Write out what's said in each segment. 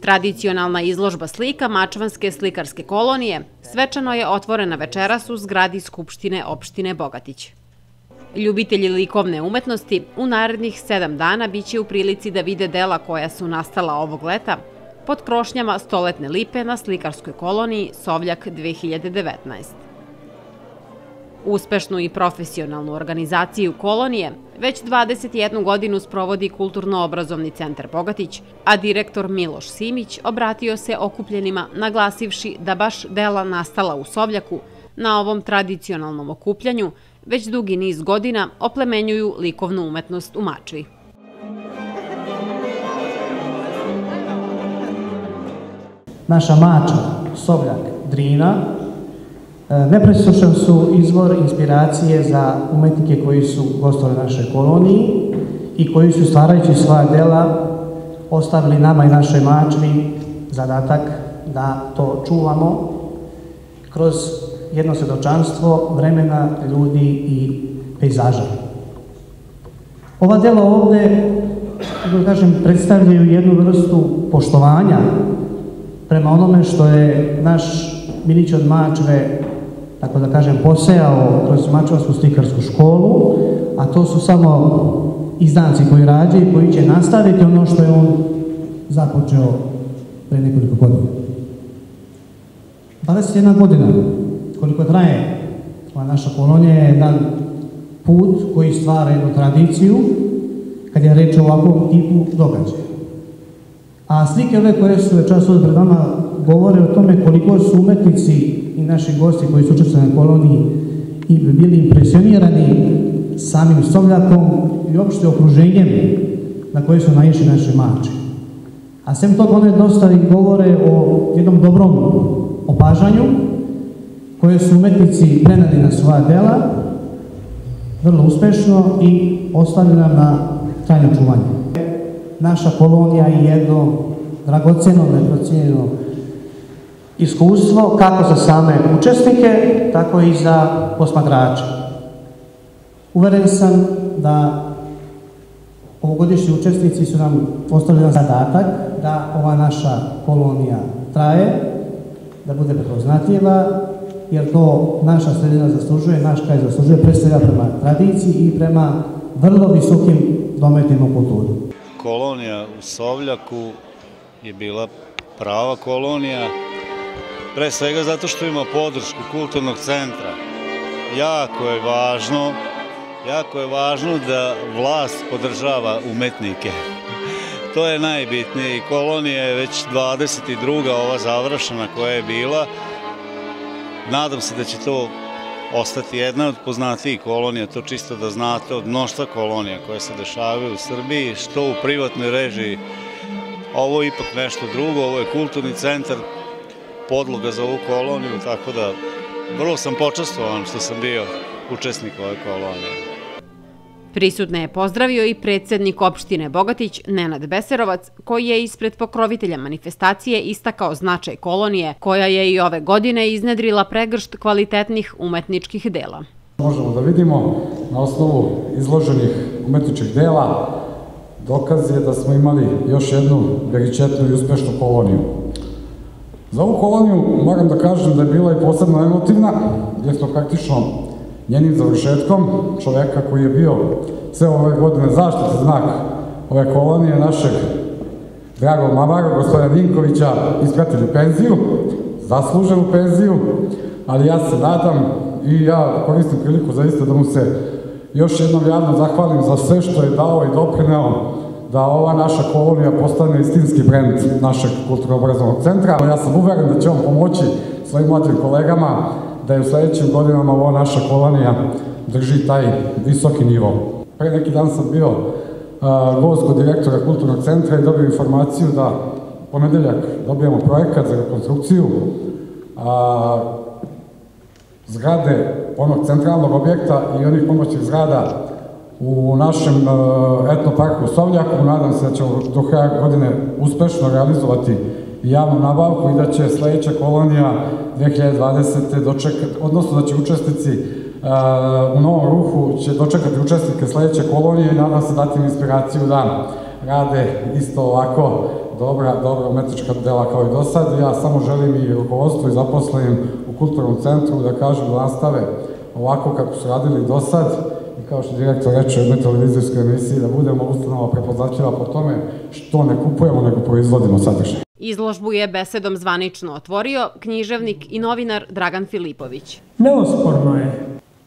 Tradicionalna izložba slika Mačvanske slikarske kolonije svečano je otvorena večeras u zgradi Skupštine opštine Bogatić. Ljubitelji likovne umetnosti u narednih sedam dana biće u prilici da vide dela koja su nastala ovog leta pod krošnjama stoletne lipe na slikarskoj koloniji Sovljak 2019. Uspešnu i profesionalnu organizaciju kolonije već 21 godinu sprovodi Kulturno-obrazovni centar Bogatić, a direktor Miloš Simić obratio se okupljenima naglasivši da baš dela nastala u Sovljaku na ovom tradicionalnom okupljanju već dugi niz godina oplemenjuju likovnu umetnost u Mačvi. Naša mača, Sovljak, Drina, nepresušan su izvor inspiracije za umetnike koji su gostovali naše koloniji i koji su stvarajući svoja dela ostavili nama i našoj mačvi zadatak da to čuvamo kroz jedno svedočanstvo vremena, ljudi i pejzaža. Ova dela ovde, da kažem, predstavljaju jednu vrstu poštovanja prema onome što je naš Milić od Mačve, tako da kažem, posejao kroz Mačvarsku slikarsku školu, a to su samo izdanci koji rađe i koji će nastaviti ono što je on započeo pre nekoliko godina. 21 godina koliko traje ova naša kolonija je jedan put koji stvara jednu tradiciju kad je reč o ovakvom tipu događaja. A slike ove koje su večeras ovde pred vama govore o tome koliko su umetnici i naši gosti koji su učestvovali na koloniji i bili impresionirani samim Sovljakom i opšte okruženjem na koje su naišli naše mače. A sem toga one dosta i govore o jednom dobrom opažanju koje su umetnici prenali na svoja dela, vrlo uspešno i ostali nam na trajno čuvanje. Naša kolonija je jedno dragoceno, neprocijenjeno iskustvo kako za same učesnike, tako i za posmatrače. Uveren sam da ovogodišnji učesnici su nam postavili zadatak da ova naša kolonija traje, da bude prepoznatljiva jer to naša sredina zaslužuje, naš kraj zaslužuje, pre svega prema tradiciji i prema vrlo visokim dometima u kulturi. Kolonija u Sovljaku je bila prava kolonija, pre svega zato što ima podršku kulturnog centra. Jako je važno, jako je važno da vlast podržava umetnike. To je najbitnije i kolonija je već 22. ova završena koja je bila, Nadam se da će to ostati jedna od poznatijih kolonija, to čisto da znate od mnoštva kolonija koje se dešavaju u Srbiji, što u privatnoj režiji. Ovo je ipak nešto drugo, ovo je kulturni centar, podloga za ovu koloniju, tako da vrlo sam počastovan što sam bio učesnik ove kolonije. Prisutne je pozdravio i predsednik opštine Bogatić Nenad Beserovac, koji je ispred pokrovitelja manifestacije istakao značaj kolonije, koja je i ove godine iznedrila pregršt kvalitetnih umetničkih dela. Možemo da vidimo na osnovu izloženih umetničkih dela dokaz je da smo imali još jednu veričetnu i uspešnu koloniju. Za ovu koloniju moram da kažem da je bila i posebno emotivna, jer smo praktično njenim završetkom čoveka koji je bio sve ove godine zaštite znak ove kolonije našeg dragog mamara, gospodina Dinkovića, ispratili penziju, zasluženu penziju, ali ja se nadam i ja koristim priliku zaista da mu se još jednom javno zahvalim za sve što je dao i doprineo da ova naša kolonija postane istinski brend našeg kulturno-obrazovnog centra. Ja sam uveren da će on pomoći svojim mlađim kolegama da je u sledećim godinama ova naša kolonija drži taj visoki nivo. Pre neki dan sam bio gost kod direktora kulturnog centra i dobio informaciju da ponedeljak dobijamo projekat za rekonstrukciju a, zgrade onog centralnog objekta i onih pomoćnih zgrada u našem etnoparku u Sovljaku. Nadam se da ćemo do kraja godine uspešno realizovati javnu nabavku i da će sledeća kolonija 2020. dočekati, odnosno da će učesnici u novom ruhu će dočekati učesnike sledeće kolonije i nadam se dati im inspiraciju da rade isto ovako dobra, dobra umetnička dela kao i do sad. Ja samo želim i rukovodstvu i zaposlenim u kulturnom centru da kažem da nastave ovako kako su radili do sad kao što direktor reče u jednoj televizijskoj emisiji da budemo ustanova prepoznatljiva po tome što ne kupujemo nego proizvodimo sadržaj. Izložbu je besedom zvanično otvorio književnik i novinar Dragan Filipović. Neosporno je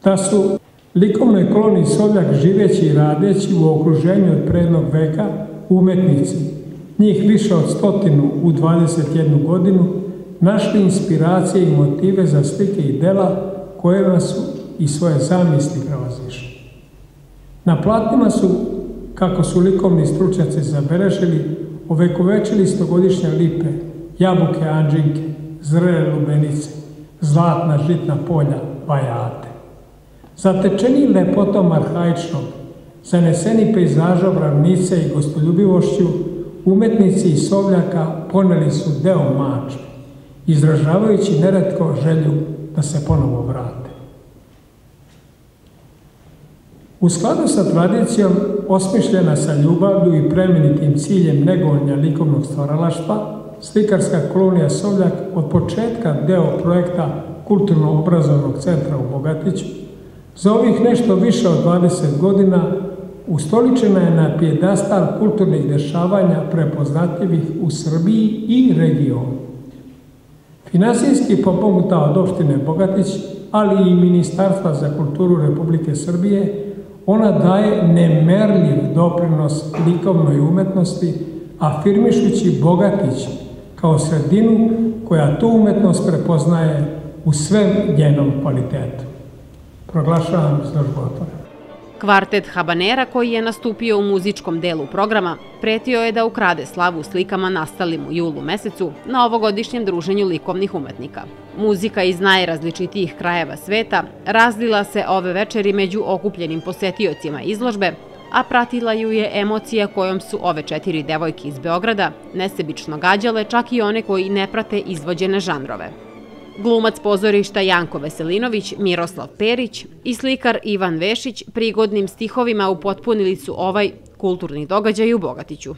da su likovnoj koloniji Sovjak živeći i radeći u okruženju od prednog veka umetnici, njih više od stotinu u 21 godinu, našli inspiracije i motive za slike i dela kojima su i svoje zamisli prevazišli. Na platnima su, kako su likovni stručnjaci zabeležili, ovekovečili stogodišnje lipe, jabuke anđinke, zrele lubenice, zlatna žitna polja, vajate. Zatečeni lepotom arhaičnog, zaneseni pejzažom ravnice i gostoljubivošću, umetnici iz Sovljaka poneli su deo mača, izražavajući neretko želju da se ponovo vrate. U skladu sa tradicijom, osmišljena sa ljubavlju i premenitim ciljem negovanja likovnog stvaralaštva, slikarska kolonija Sovljak od početka deo projekta Kulturno-obrazovnog centra u Bogatiću, za ovih nešto više od 20 godina ustoličena je na pijedastal kulturnih dešavanja prepoznatljivih u Srbiji i regionu. Finansijski pomognuta od opštine Bogatić, ali i Ministarstva za kulturu Republike Srbije, ona daje nemerljiv doprinos likovnoj umetnosti, afirmišući Bogatić kao sredinu koja tu umetnost prepoznaje u svem njenom kvalitetu. Proglašavam izložbu otvore. Kvartet Habanera koji je nastupio u muzičkom delu programa pretio je da ukrade slavu slikama nastalim u julu mesecu na ovogodišnjem druženju likovnih umetnika. Muzika iz najrazličitijih krajeva sveta razlila se ove večeri među okupljenim posetiocima izložbe, a pratila ju je emocija kojom su ove četiri devojke iz Beograda nesebično gađale čak i one koji ne prate izvođene žanrove. Glumac pozorišta Janko Veselinović, Miroslav Perić i slikar Ivan Vešić prigodnim stihovima upotpunili su ovaj kulturni događaj u Bogatiću.